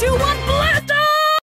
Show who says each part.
Speaker 1: do what?